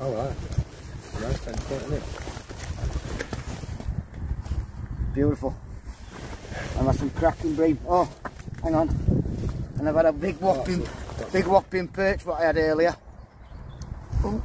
All right. Nice and quiet. Beautiful. And that's some cracking bream. Oh, hang on. And I've had a big whopping, oh, big whopping perch what I had earlier. Oh,